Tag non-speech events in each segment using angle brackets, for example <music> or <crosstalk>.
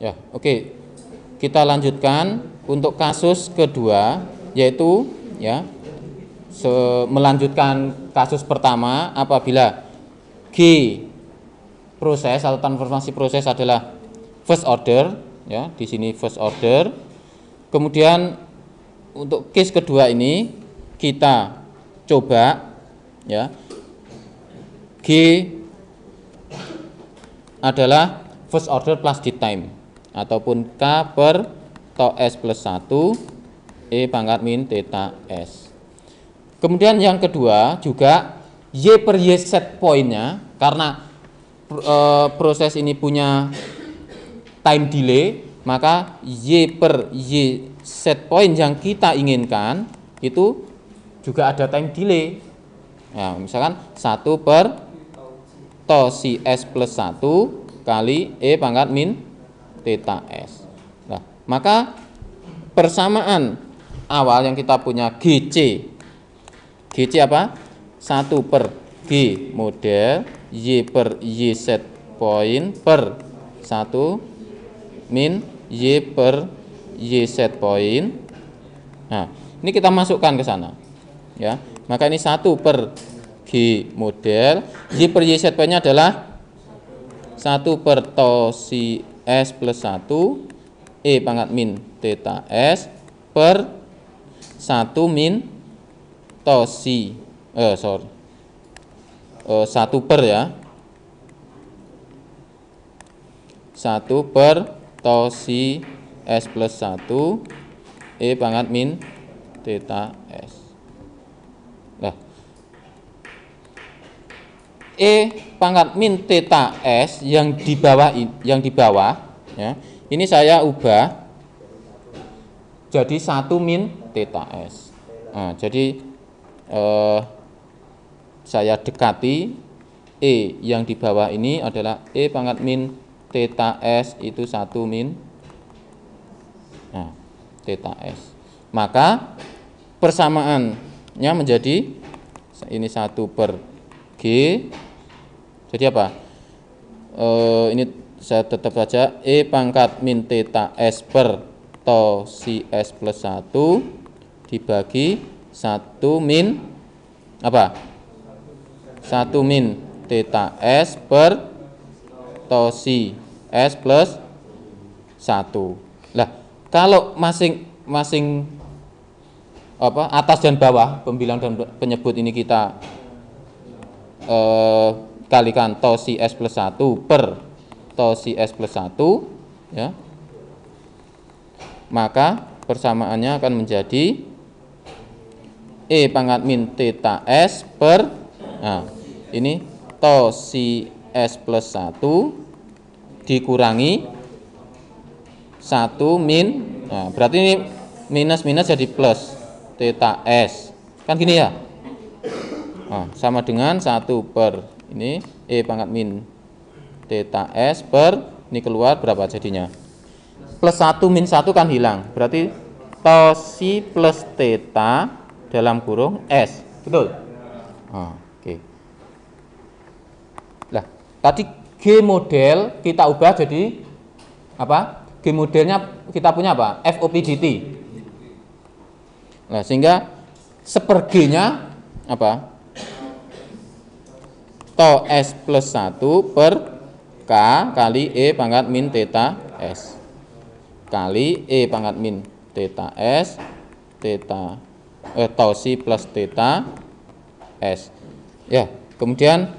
Ya, oke. Kita lanjutkan untuk kasus kedua yaitu ya melanjutkan kasus pertama apabila G proses atau transformasi proses adalah first order ya di sini first order kemudian untuk case kedua ini kita coba ya G adalah first order plus D time ataupun K per tau S plus 1 E pangkat min theta S. Kemudian yang kedua juga Y per Y set pointnya karena e, proses ini punya time delay maka Y per Y set point yang kita inginkan itu juga ada time delay. Ya, misalkan 1 per to si S plus 1 kali E pangkat min theta S. Nah, maka persamaan awal yang kita punya GC GC apa? 1 per G model Y per Y set point per 1 min Y per Y set point. Nah ini kita masukkan ke sana ya. Maka ini 1 per G model Y per Y set pointnya adalah 1 per to si S plus 1 E pangkat min theta S per 1 min to si eh sorry. Eh, 1 per ya. 1 per to si S plus 1 E pangkat min theta S. Nah E pangkat min theta S yang di bawah yang di bawah ya. Ini saya ubah jadi 1 min theta S. Nah, jadi eh, saya dekati E yang di bawah ini adalah E pangkat min theta S itu 1 min nah, theta S. Maka persamaannya menjadi ini 1 per G jadi apa? Eh, ini saya tetap saja E pangkat min theta S per to si S plus 1 dibagi 1 min apa? 1 min theta S per to si S plus 1 lah kalau masing masing apa atas dan bawah pembilang dan penyebut ini kita eh, kalikan to si S plus 1 per to si S plus 1 ya. Maka persamaannya akan menjadi E pangkat min theta S per nah, ini to si S plus 1 dikurangi 1 min nah, berarti ini minus minus jadi plus theta S. Kan gini ya? Nah, sama dengan 1 per ini E pangkat min. Theta S per ini keluar berapa jadinya? Plus 1 min 1 kan hilang. Berarti to si plus theta dalam kurung S. Betul? Ah, oke. Lah tadi G model kita ubah jadi apa? G modelnya kita punya apa? FOPDT nah sehingga seper G nya apa to S plus 1 per K kali E pangkat min theta S. Kali E pangkat min theta S theta eh, to si plus theta S. Ya kemudian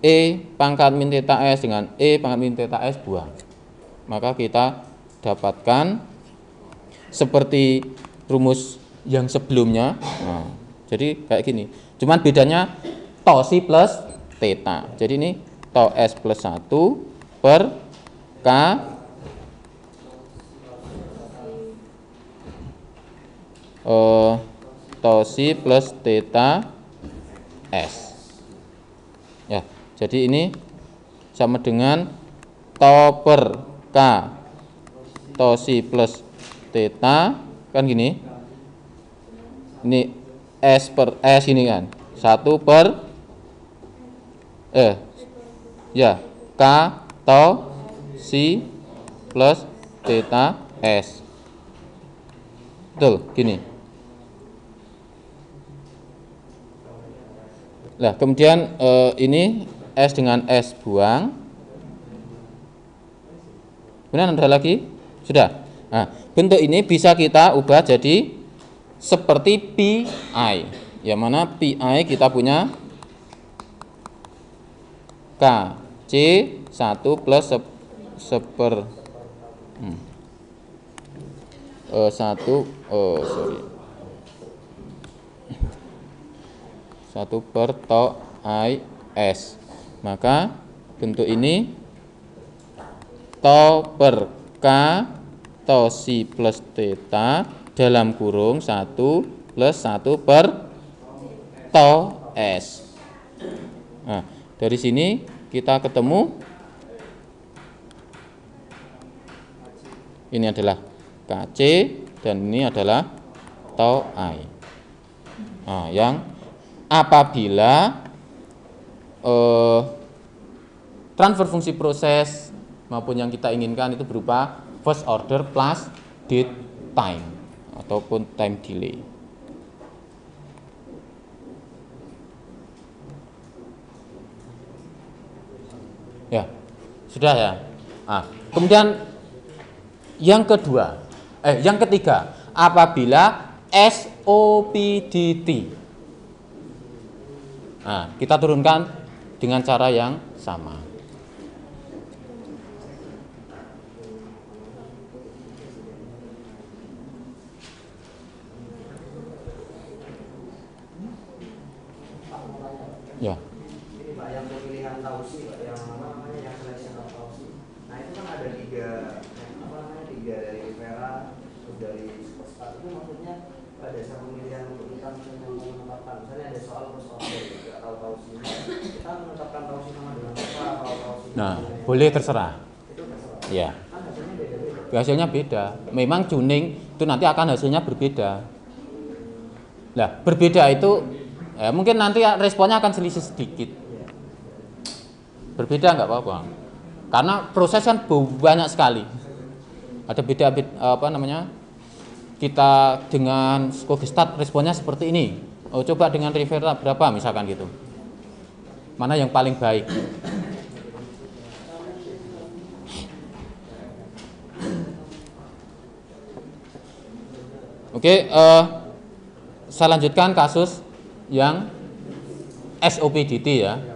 E pangkat min theta S dengan E pangkat min theta S buang. Maka kita dapatkan seperti rumus yang sebelumnya. Nah, jadi kayak gini. Cuman bedanya to si plus theta. Jadi ini to S plus 1 per K eh, to si plus theta S. Ya, jadi ini sama dengan to per K to si plus theta kan gini. Ini S per S ini kan. 1 per eh ya K to si plus theta S. Betul, gini. Nah, kemudian eh, ini S dengan S buang. Kemudian ada lagi? Sudah. Nah, bentuk ini bisa kita ubah jadi seperti PI. Yang mana PI kita punya K C 1 plus se, seper hmm. uh, 1 oh sorry. <laughs> 1 per to I S. Maka bentuk ini to per K to si plus theta dalam kurung 1 plus 1 per to S. Nah dari sini kita ketemu ini adalah KC dan ini adalah tau I. Nah, yang apabila eh, transfer fungsi proses maupun yang kita inginkan itu berupa first order plus date time ataupun time delay. Ya, sudah ya. Nah, kemudian yang kedua, eh yang ketiga, apabila SOPDT. Nah, kita turunkan dengan cara yang sama. Ya. Ini Pak yang pemilihan tausi Pak yang apa namanya yang selection of tausi. Nah itu kan ada tiga apa namanya tiga dari Vera terus dari Spostat itu maksudnya pada dasar pemilihan untuk kita misalnya mau menetapkan misalnya ada soal persoalan juga atau tausi kita menetapkan tausi sama dengan apa atau tausi Nah, boleh terserah. itu terserah. Ya. Kan hasilnya beda. Memang tuning itu nanti akan hasilnya berbeda. Nah, berbeda itu eh, mungkin nanti responnya akan selisih sedikit. Berbeda nggak apa-apa. Karena proses kan banyak sekali. Ada beda, beda apa namanya? Kita dengan Skogestat responnya seperti ini. Oh, coba dengan Rivera berapa misalkan gitu. Mana yang paling baik? Oke, eh, saya lanjutkan kasus yang SOPDT ya.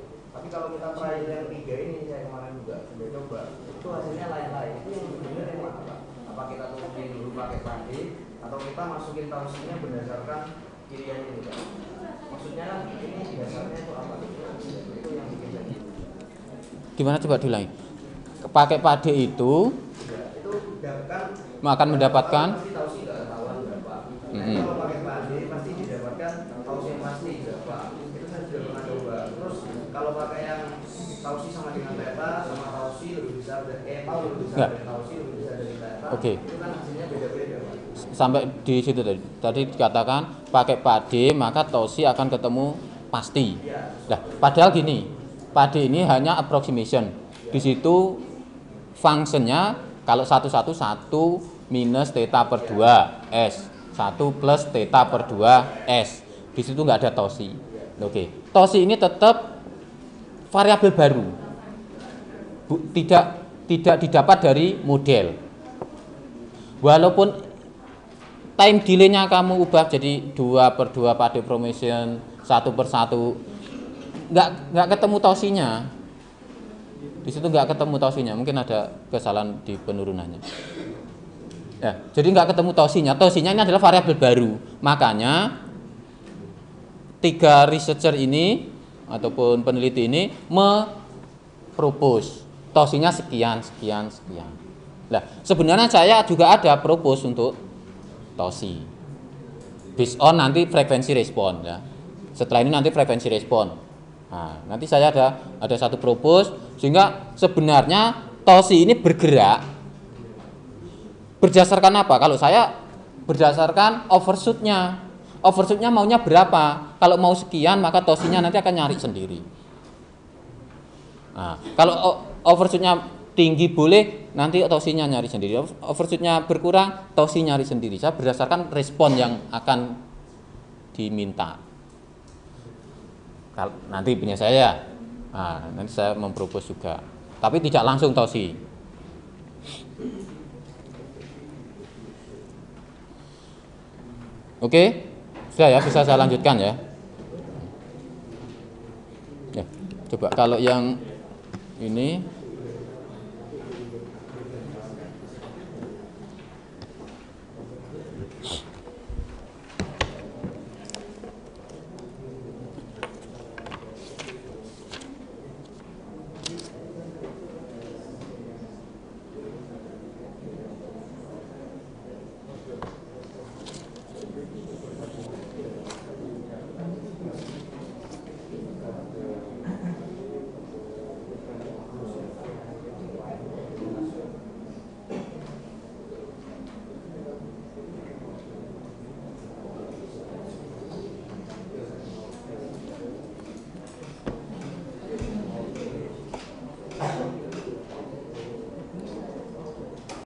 tapi kalau kita trial yang tiga ini saya kemarin juga sudah coba itu hasilnya lain-lain. Itu yang benar yang mana Pak apa kita turunin dulu pakai padi atau kita masukin tausinya berdasarkan kirian ini Pak maksudnya kan ini dasarnya itu apa? Itu yang bikin jadi. Gimana coba diulangi? Pakai pade itu ya, itu kan akan mendapatkan pasti tahu sih nggak ketahuan berapa. Nah, Mhm. kalau pakai pade pasti didapatkan tahu sih pasti berapa itu saya sudah pernah coba terus kalau pakai yang tahu sih sama dengan peta sama tahu sih lebih besar dari eh tahu lebih besar Nggak. dari tahu sih lebih besar dari peta Oke. Pak. sampai di situ tadi. Tadi dikatakan pakai pade maka tosi akan ketemu pasti. Nah, padahal gini, pade ini hanya approximation. Di situ fungsinya kalau satu satu satu minus theta per 2 s, satu plus theta per 2 s. Di situ nggak ada tosi. Oke, tosi ini tetap variabel baru. Bu- tidak tidak didapat dari model. Walaupun time delay-nya kamu ubah jadi 2 per 2 pada formation 1 per 1 nggak nggak ketemu tosinya di situ nggak ketemu tosinya mungkin ada kesalahan di penurunannya. Ya jadi nggak ketemu tosinya tosinya ini adalah variabel baru. Makanya tiga researcher ini ataupun peneliti ini mempropos tosinya sekian, sekian, sekian. Nah, sebenarnya saya juga ada propose untuk tosi. Based on nanti frekuensi respon ya. Setelah ini nanti frekuensi respon. Nah, nanti saya ada ada satu propose sehingga sebenarnya tosi ini bergerak berdasarkan apa? Kalau saya berdasarkan overshootnya overshootnya maunya berapa kalau mau sekian maka tosinya nanti akan nyari sendiri nah, kalau overshootnya tinggi boleh nanti tosinya nyari sendiri. Overshootnya berkurang tosi nyari sendiri. Saya berdasarkan respon yang akan diminta. Kalau nanti punya saya nah, nanti saya mempropos juga. Tapi tidak langsung tosi Oke, sudah ya bisa saya lanjutkan ya. Ya, coba kalau yang ini